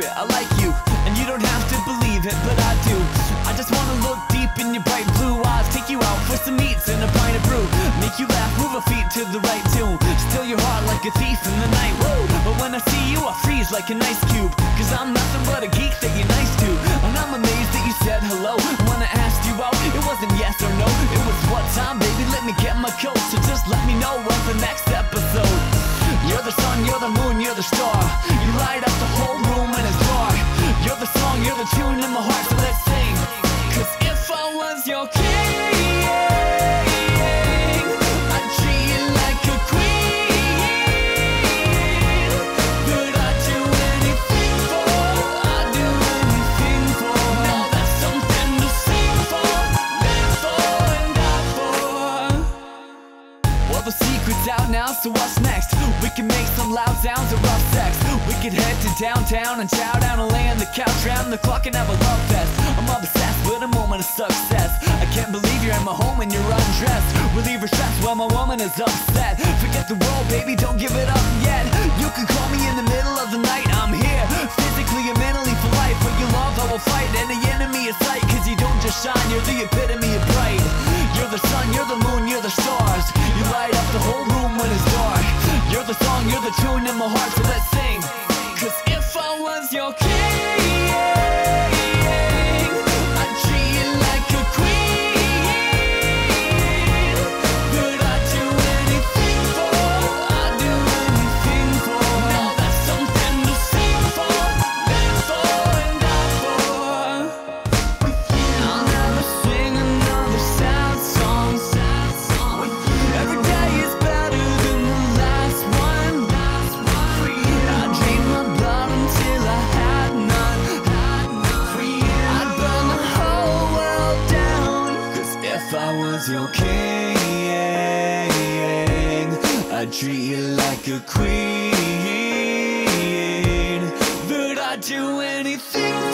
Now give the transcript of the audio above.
secret, I like you And you don't have to believe it, but I do. I just wanna look deep in your bright blue eyes Take you out for some meats and a pint of brew. Make you laugh, move a feet to the right tune. Steal your heart like a thief in the night, woo. But when I see you, I freeze like an ice cube. Cause I'm nothing but a geek that you're nice to. And I'm amazed that you said hello When I asked you out, it wasn't yes or no It was what time, baby, let me get my coat tune in my heart, so let's sing Cause if I was your king I'd treat you like a queen Would I do anything for? I'd do anything for Now that's something to sing for Live for and die for the now, so what's next? We can make some loud sounds or rough. We could head to downtown and chow down and lay on the couch round the clock and have a love fest. I'm obsessed with a moment of success. I can't believe you're in my home and you're undressed. Relieve her stress while my woman is upset. Forget the world, baby, don't give it up yet. You can call me in the middle of the night, I'm here. treat you like a queen. But I'd do anything